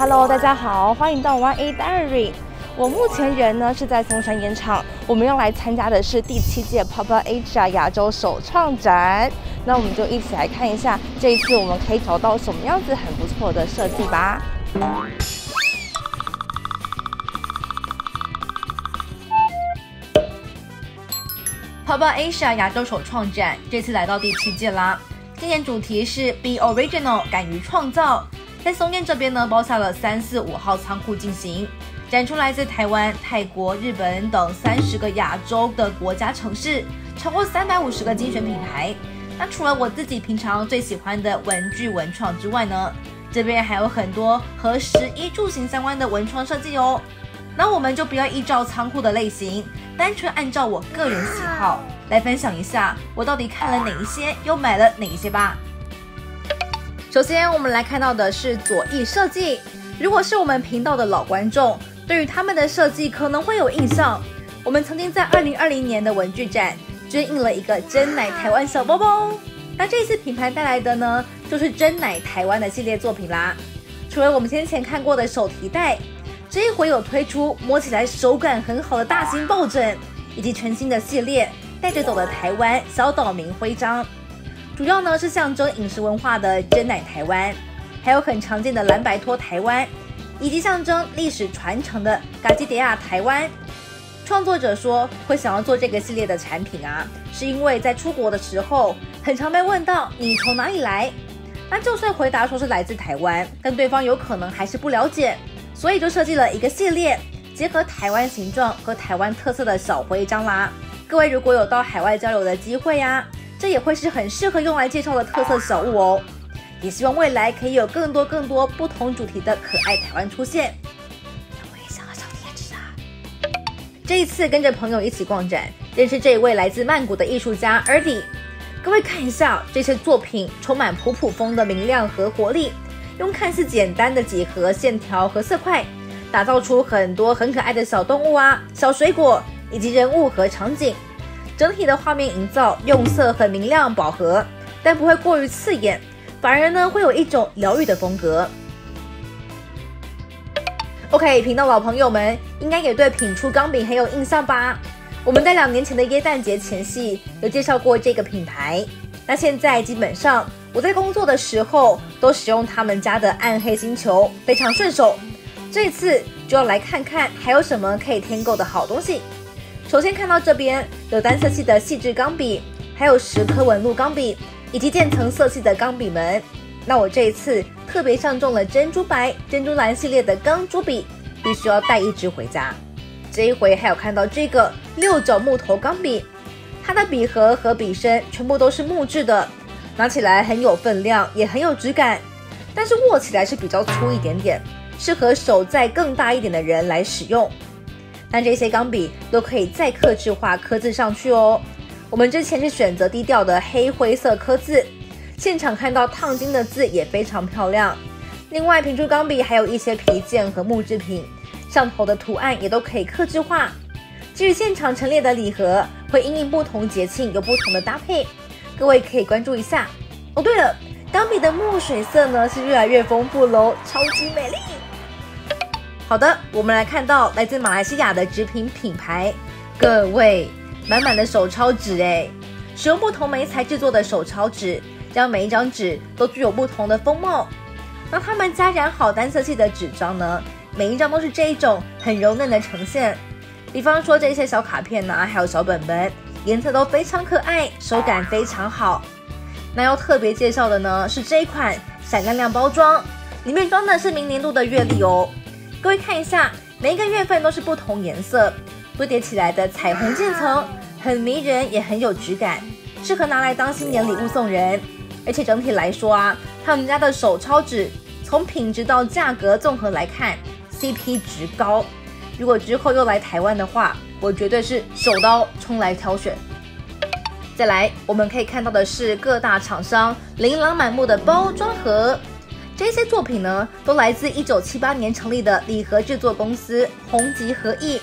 Hello，大家好，欢迎到 One A Diary。我目前人呢是在松山烟厂，我们要来参加的是第七届 Papa Asia 亚洲首创展。那我们就一起来看一下，这一次我们可以找到什么样子很不错的设计吧。Papa Asia 亚洲首创展这次来到第七届啦，今年主题是 Be Original，敢于创造。在松店这边呢，包下了三四五号仓库进行展出，来自台湾、泰国、日本等三十个亚洲的国家城市，超过三百五十个精选品牌。那除了我自己平常最喜欢的文具文创之外呢，这边还有很多和食衣住行相关的文创设计哦。那我们就不要依照仓库的类型，单纯按照我个人喜好来分享一下，我到底看了哪一些，又买了哪一些吧。首先，我们来看到的是左翼设计。如果是我们频道的老观众，对于他们的设计可能会有印象。我们曾经在二零二零年的文具展捐印了一个真奶台湾小包包。那这次品牌带来的呢，就是真奶台湾的系列作品啦。除了我们先前看过的手提袋，这一回有推出摸起来手感很好的大型抱枕，以及全新的系列带着走的台湾小岛民徽章。主要呢是象征饮食文化的真奶台湾，还有很常见的蓝白托台湾，以及象征历史传承的嘎吉迪亚台湾。创作者说会想要做这个系列的产品啊，是因为在出国的时候，很常被问到你从哪里来，那就算回答说是来自台湾，但对方有可能还是不了解，所以就设计了一个系列，结合台湾形状和台湾特色的小徽章啦。各位如果有到海外交流的机会呀。这也会是很适合用来介绍的特色小物哦，也希望未来可以有更多更多不同主题的可爱台湾出现。我也想要小贴纸啊！这一次跟着朋友一起逛展，认识这一位来自曼谷的艺术家 Erdy。各位看一下这些作品，充满普普风的明亮和活力，用看似简单的几何线条和色块，打造出很多很可爱的小动物啊、小水果以及人物和场景。整体的画面营造用色很明亮饱和，但不会过于刺眼，反而呢会有一种疗愈的风格。OK，频道老朋友们应该也对品出钢笔很有印象吧？我们在两年前的耶诞节前夕有介绍过这个品牌，那现在基本上我在工作的时候都使用他们家的暗黑星球，非常顺手。这次就要来看看还有什么可以添购的好东西。首先看到这边有单色系的细致钢笔，还有十颗纹路钢笔，以及渐层色系的钢笔们。那我这一次特别上中了珍珠白、珍珠蓝系列的钢珠笔，必须要带一支回家。这一回还有看到这个六角木头钢笔，它的笔盒和笔身全部都是木质的，拿起来很有分量，也很有质感，但是握起来是比较粗一点点，适合手再更大一点的人来使用。但这些钢笔都可以再刻制化刻字上去哦。我们之前是选择低调的黑灰色刻字，现场看到烫金的字也非常漂亮。另外，品珠钢笔还有一些皮件和木制品，上头的图案也都可以刻制化。至于现场陈列的礼盒，会因应不同节庆有不同的搭配，各位可以关注一下哦。对了，钢笔的墨水色呢是越来越丰富喽，超级美丽。好的，我们来看到来自马来西亚的纸品品牌，各位满满的手抄纸哎，使用不同媒材制作的手抄纸，让每一张纸都具有不同的风貌。那他们加染好单色系的纸张呢，每一张都是这一种很柔嫩的呈现。比方说这些小卡片呢，还有小本本，颜色都非常可爱，手感非常好。那要特别介绍的呢，是这一款闪亮亮包装，里面装的是明年度的月历哦。各位看一下，每一个月份都是不同颜色堆叠起来的彩虹渐层，很迷人，也很有质感，适合拿来当新年礼物送人。而且整体来说啊，他们家的手抄纸从品质到价格综合来看，CP 值高。如果之后又来台湾的话，我绝对是手刀冲来挑选。再来，我们可以看到的是各大厂商琳琅满目的包装盒。这些作品呢，都来自一九七八年成立的礼盒制作公司宏吉合意，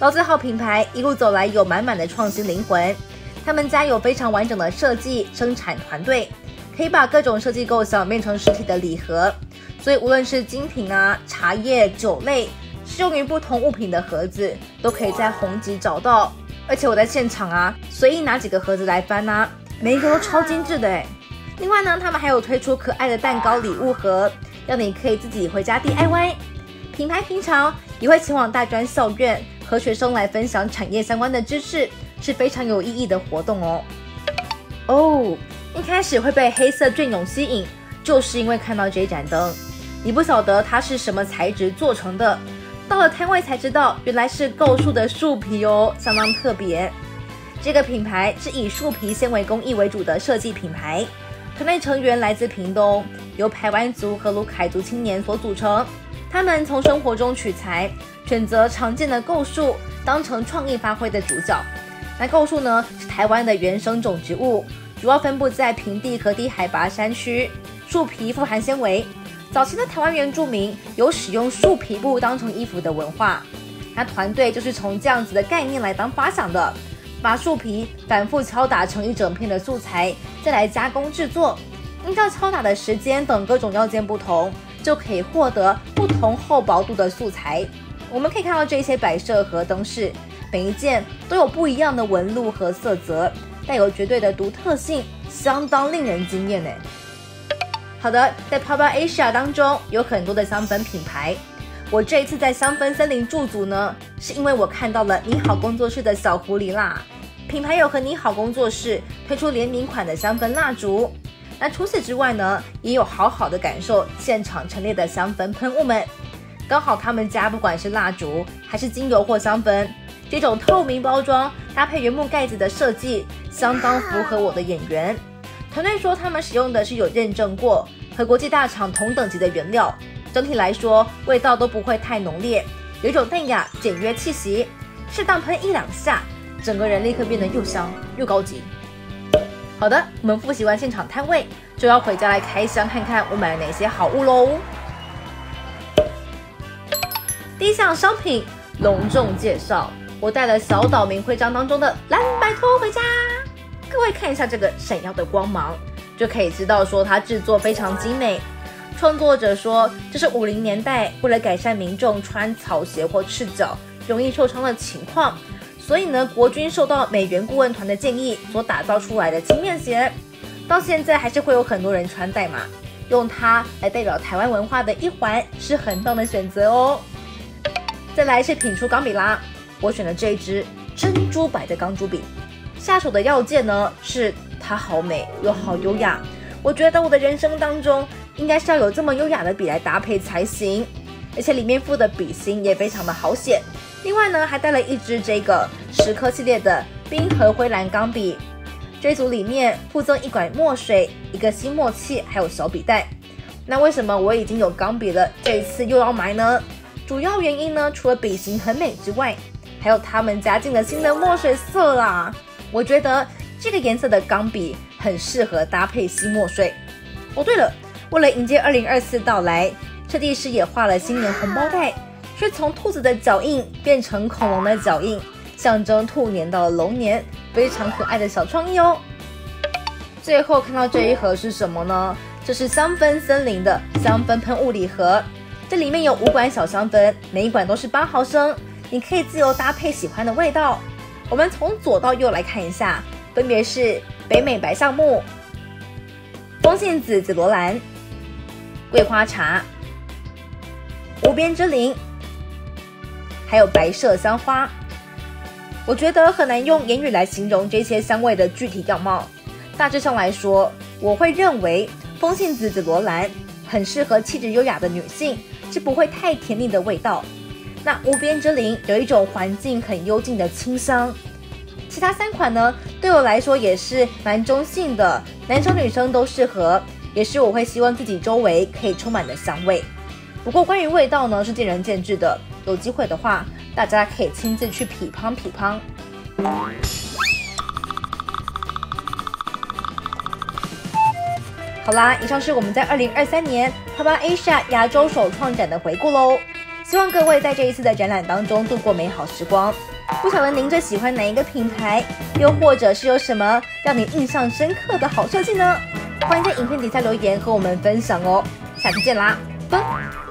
老字号品牌一路走来有满满的创新灵魂。他们家有非常完整的设计生产团队，可以把各种设计构想变成实体的礼盒，所以无论是精品啊、茶叶、酒类，适用于不同物品的盒子，都可以在红吉找到。而且我在现场啊，随意拿几个盒子来翻啊，每一个都超精致的哎。另外呢，他们还有推出可爱的蛋糕礼物盒，让你可以自己回家 DIY。品牌平常也会前往大专校院和学生来分享产业相关的知识，是非常有意义的活动哦。哦，一开始会被黑色隽永吸引，就是因为看到这一盏灯。你不晓得它是什么材质做成的，到了摊位才知道，原来是构树的树皮哦，相当特别。这个品牌是以树皮纤维工艺为主的设计品牌，团队成员来自屏东，由排湾族和卢凯族青年所组成。他们从生活中取材，选择常见的构树当成创意发挥的主角。那构树呢，是台湾的原生种植物，主要分布在平地和低海拔山区。树皮富含纤维，早期的台湾原住民有使用树皮布当成衣服的文化。那团队就是从这样子的概念来当发想的，把树皮反复敲打成一整片的素材，再来加工制作。依照敲打的时间等各种要件不同，就可以获得不同厚薄度的素材。我们可以看到这些摆设和灯饰。每一件都有不一样的纹路和色泽，带有绝对的独特性，相当令人惊艳呢。好的，在 Papa Asia 当中有很多的香氛品牌，我这一次在香氛森林驻足呢，是因为我看到了你好工作室的小狐狸啦。品牌有和你好工作室推出联名款的香氛蜡烛，那除此之外呢，也有好好的感受现场陈列的香氛喷雾们。刚好他们家不管是蜡烛还是精油或香氛。这种透明包装搭配原木盖子的设计，相当符合我的眼缘。团队说他们使用的是有认证过和国际大厂同等级的原料，整体来说味道都不会太浓烈，有一种淡雅简约气息。适当喷一两下，整个人立刻变得又香又高级。好的，我们复习完现场摊位，就要回家来开箱看看我买了哪些好物喽。第一项商品隆重介绍。我带了小岛民徽章当中的蓝白拖回家，各位看一下这个闪耀的光芒，就可以知道说它制作非常精美。创作者说这是五零年代为了改善民众穿草鞋或赤脚容易受伤的情况，所以呢国军受到美元顾问团的建议所打造出来的轻便鞋，到现在还是会有很多人穿戴嘛，用它来代表台湾文化的一环是很棒的选择哦。再来是品出钢笔啦。我选了这一支珍珠白的钢珠笔，下手的要件呢是它好美又好优雅。我觉得我的人生当中应该是要有这么优雅的笔来搭配才行，而且里面附的笔芯也非常的好写。另外呢，还带了一支这个石刻系列的冰河灰蓝钢笔，这组里面附赠一管墨水、一个吸墨器，还有小笔袋。那为什么我已经有钢笔了，这一次又要买呢？主要原因呢，除了笔型很美之外，还有他们加进了新的墨水色啦，我觉得这个颜色的钢笔很适合搭配吸墨水。哦，对了，为了迎接二零二四到来，设计师也画了新年红包袋，是从兔子的脚印变成恐龙的脚印，象征兔年到龙年，非常可爱的小创意哦。最后看到这一盒是什么呢？这是香氛森林的香氛喷雾礼盒，这里面有五管小香氛，每一管都是八毫升。你可以自由搭配喜欢的味道。我们从左到右来看一下，分别是北美白橡木、风信子紫罗兰、桂花茶、无边之灵，还有白麝香花。我觉得很难用言语来形容这些香味的具体样貌。大致上来说，我会认为风信子紫罗兰很适合气质优雅的女性，是不会太甜腻的味道。那无边之灵有一种环境很幽静的清香，其他三款呢对我来说也是蛮中性的，男生女生都适合，也是我会希望自己周围可以充满的香味。不过关于味道呢是见仁见智的，有机会的话大家可以亲自去品乓品乓。好啦，以上是我们在二零二三年 Papa Asia 亚洲首创展的回顾喽。希望各位在这一次的展览当中度过美好时光。不晓得您最喜欢哪一个品牌，又或者是有什么让你印象深刻的好设计呢？欢迎在影片底下留言和我们分享哦。下次见啦，拜。